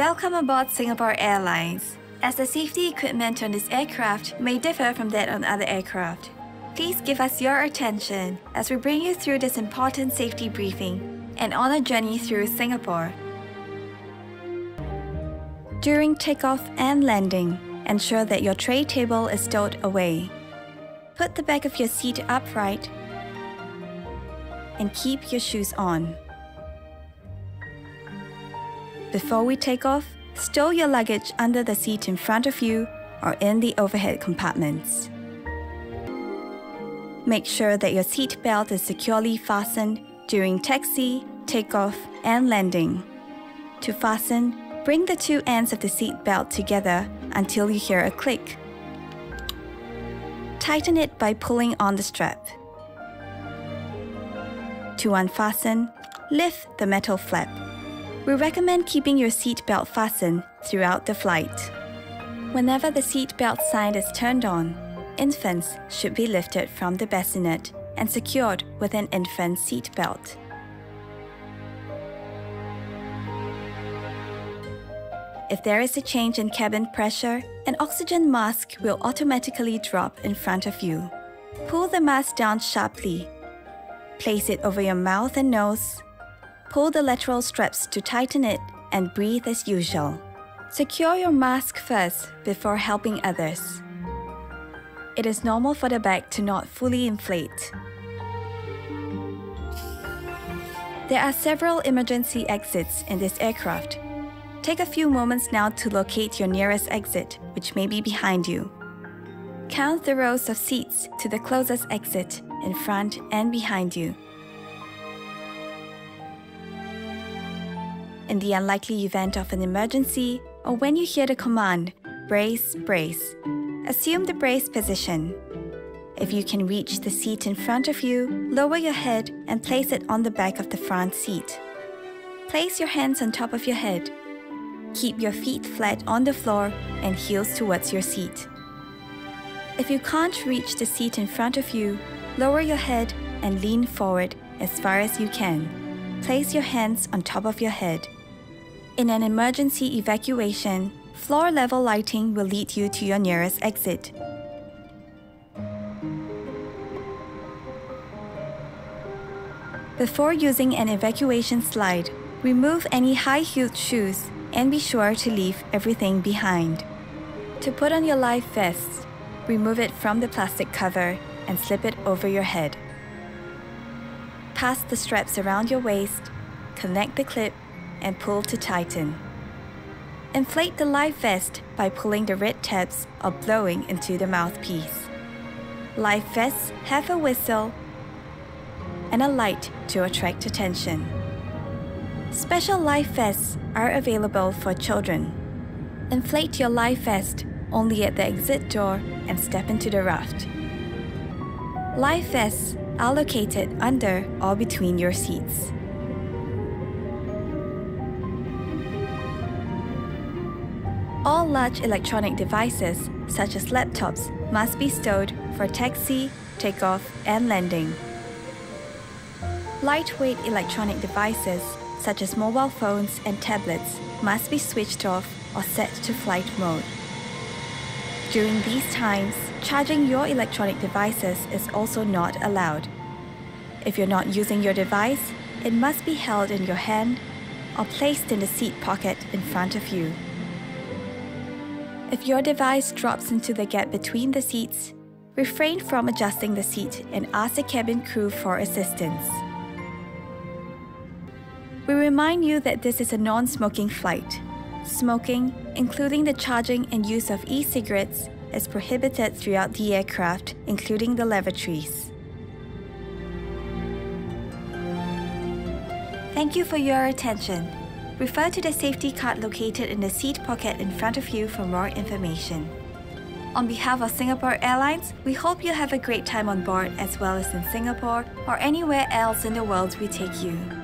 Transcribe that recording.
Welcome aboard Singapore Airlines. As the safety equipment on this aircraft may differ from that on other aircraft, please give us your attention as we bring you through this important safety briefing and on a journey through Singapore. During takeoff and landing, ensure that your tray table is stowed away. Put the back of your seat upright and keep your shoes on. Before we take off, stow your luggage under the seat in front of you or in the overhead compartments. Make sure that your seat belt is securely fastened during taxi, takeoff, and landing. To fasten, bring the two ends of the seat belt together until you hear a click. Tighten it by pulling on the strap. To unfasten, lift the metal flap. We recommend keeping your seatbelt fastened throughout the flight. Whenever the seatbelt sign is turned on, infants should be lifted from the bassinet and secured with an infant seatbelt. If there is a change in cabin pressure, an oxygen mask will automatically drop in front of you. Pull the mask down sharply. Place it over your mouth and nose Pull the lateral straps to tighten it and breathe as usual. Secure your mask first before helping others. It is normal for the bag to not fully inflate. There are several emergency exits in this aircraft. Take a few moments now to locate your nearest exit, which may be behind you. Count the rows of seats to the closest exit in front and behind you. In the unlikely event of an emergency, or when you hear the command, brace, brace, assume the brace position. If you can reach the seat in front of you, lower your head and place it on the back of the front seat. Place your hands on top of your head. Keep your feet flat on the floor and heels towards your seat. If you can't reach the seat in front of you, lower your head and lean forward as far as you can. Place your hands on top of your head. In an emergency evacuation, floor level lighting will lead you to your nearest exit. Before using an evacuation slide, remove any high-heeled shoes and be sure to leave everything behind. To put on your life vest, remove it from the plastic cover and slip it over your head. Pass the straps around your waist, connect the clip and pull to tighten. Inflate the life vest by pulling the red tabs or blowing into the mouthpiece. Life vests have a whistle and a light to attract attention. Special life vests are available for children. Inflate your life vest only at the exit door and step into the raft. Life vests are located under or between your seats. Large electronic devices, such as laptops, must be stowed for taxi, takeoff, and landing. Lightweight electronic devices, such as mobile phones and tablets, must be switched off or set to flight mode. During these times, charging your electronic devices is also not allowed. If you're not using your device, it must be held in your hand or placed in the seat pocket in front of you. If your device drops into the gap between the seats, refrain from adjusting the seat and ask the cabin crew for assistance. We remind you that this is a non-smoking flight. Smoking, including the charging and use of e-cigarettes, is prohibited throughout the aircraft, including the lavatories. Thank you for your attention. Refer to the safety card located in the seat pocket in front of you for more information. On behalf of Singapore Airlines, we hope you have a great time on board as well as in Singapore or anywhere else in the world we take you.